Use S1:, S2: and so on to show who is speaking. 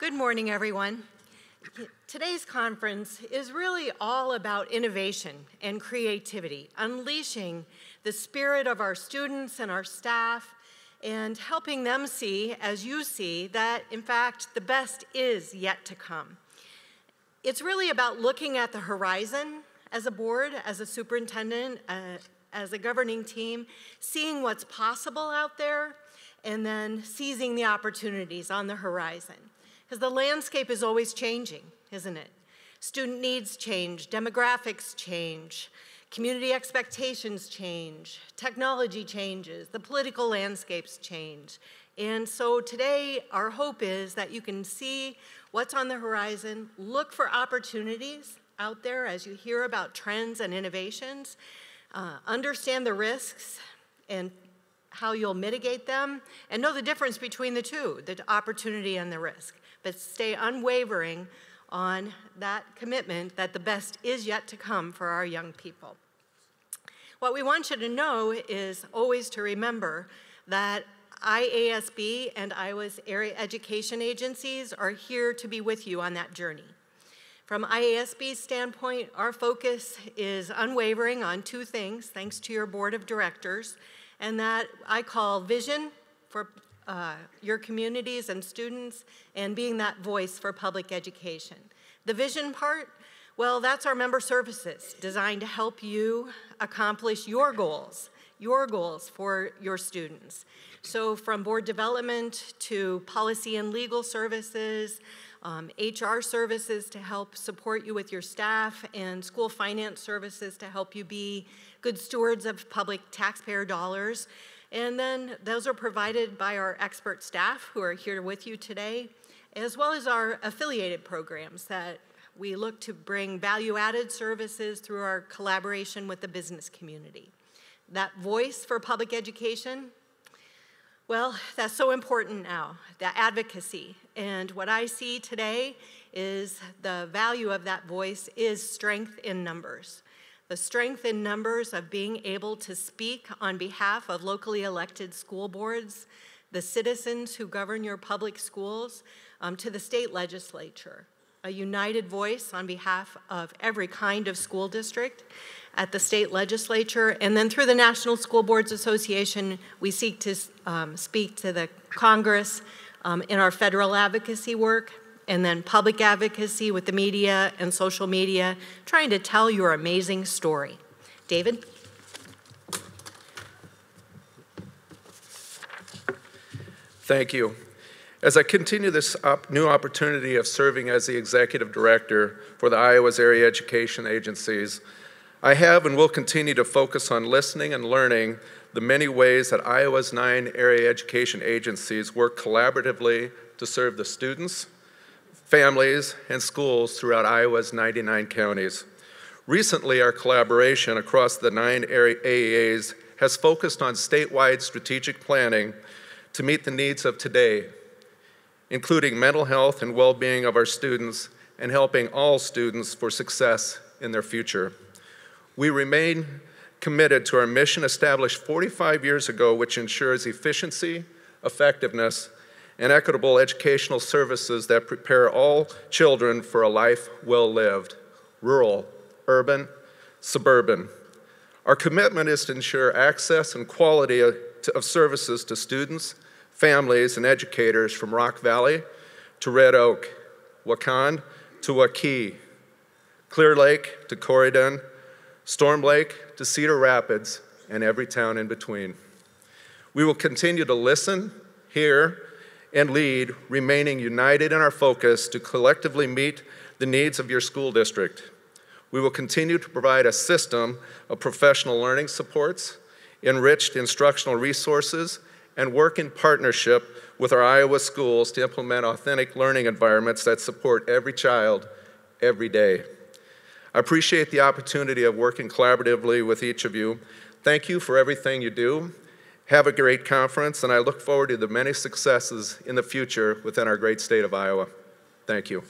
S1: Good morning, everyone. Today's conference is really all about innovation and creativity, unleashing the spirit of our students and our staff and helping them see, as you see, that in fact the best is yet to come. It's really about looking at the horizon as a board, as a superintendent, uh, as a governing team, seeing what's possible out there, and then seizing the opportunities on the horizon. Because the landscape is always changing, isn't it? Student needs change, demographics change, community expectations change, technology changes, the political landscapes change. And so today, our hope is that you can see what's on the horizon, look for opportunities out there as you hear about trends and innovations, uh, understand the risks and how you'll mitigate them, and know the difference between the two, the opportunity and the risk. But stay unwavering on that commitment that the best is yet to come for our young people. What we want you to know is always to remember that IASB and Iowa's area education agencies are here to be with you on that journey. From IASB's standpoint, our focus is unwavering on two things, thanks to your board of directors, and that I call vision for uh, your communities and students and being that voice for public education. The vision part, well, that's our member services designed to help you accomplish your goals, your goals for your students. So from board development to policy and legal services, um, HR services to help support you with your staff, and school finance services to help you be good stewards of public taxpayer dollars. And then those are provided by our expert staff who are here with you today, as well as our affiliated programs that we look to bring value added services through our collaboration with the business community. That voice for public education, well, that's so important now, the advocacy. And what I see today is the value of that voice is strength in numbers the strength in numbers of being able to speak on behalf of locally elected school boards, the citizens who govern your public schools, um, to the state legislature. A united voice on behalf of every kind of school district at the state legislature. And then through the National School Boards Association, we seek to um, speak to the Congress um, in our federal advocacy work and then public advocacy with the media and social media, trying to tell your amazing story. David?
S2: Thank you. As I continue this op new opportunity of serving as the executive director for the Iowa's area education agencies, I have and will continue to focus on listening and learning the many ways that Iowa's nine area education agencies work collaboratively to serve the students, families, and schools throughout Iowa's 99 counties. Recently, our collaboration across the nine AEAs has focused on statewide strategic planning to meet the needs of today, including mental health and well being of our students and helping all students for success in their future. We remain committed to our mission established 45 years ago, which ensures efficiency, effectiveness, and equitable educational services that prepare all children for a life well lived, rural, urban, suburban. Our commitment is to ensure access and quality of, services to students, families, and educators from Rock Valley to Red Oak, Waukon to Waukee, Clear Lake to Corydon, Storm Lake to Cedar Rapids, and every town in between. We will continue to listen, hear, and lead, remaining united in our focus to collectively meet the needs of your school district. We will continue to provide a system of professional learning supports, enriched instructional resources, and work in partnership with our Iowa schools to implement authentic learning environments that support every child every day. I appreciate the opportunity of working collaboratively with each of you. Thank you for everything you do have a great conference, and I look forward to the many successes in the future within our great state of Iowa. Thank you.